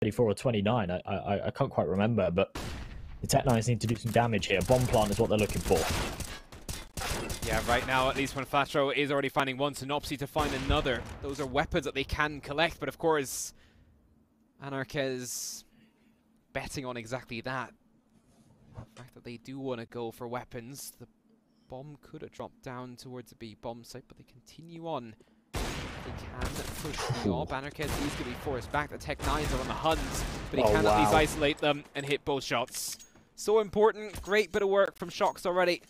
34 or 29. I, I, I can't quite remember, but the Tec-9s need to do some damage here. Bomb plant is what they're looking for. Yeah, right now, at least when Fatro is already finding one, Synopsy to find another. Those are weapons that they can collect, but of course, Anarkez betting on exactly that. The fact that they do want to go for weapons, the bomb could have dropped down towards the B bomb site, but they continue on. They can push the op. Anarkez is going to be forced back. The Tec-9s are on the hunt, but he Oh, can at least isolate them and hit both shots. So important. Great bit of work from Shocks already.